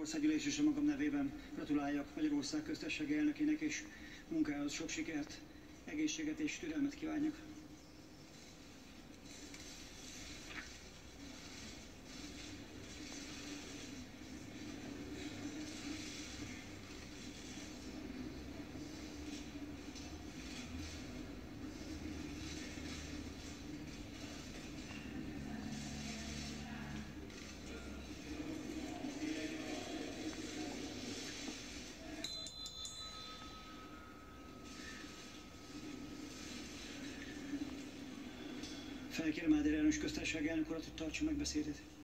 országgyűlés és a magam nevében gratuláljak Magyarország köztársaság elnökének, és munkához sok sikert, egészséget és türelmet kívánjak. Felkérem Áder János köztársaság elnök urat, hogy tartsa meg beszédét.